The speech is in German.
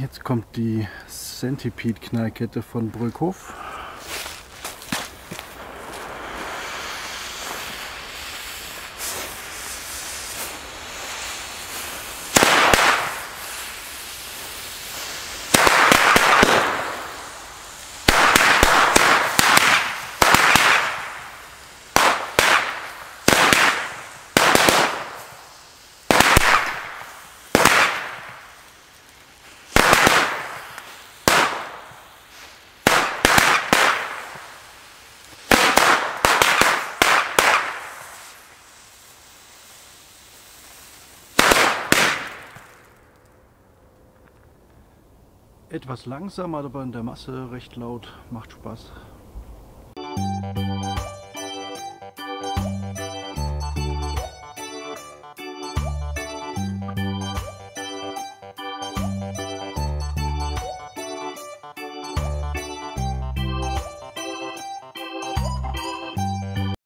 Jetzt kommt die Centipede-Knallkette von Brückhof. Etwas langsam, aber in der Masse recht laut, macht Spaß.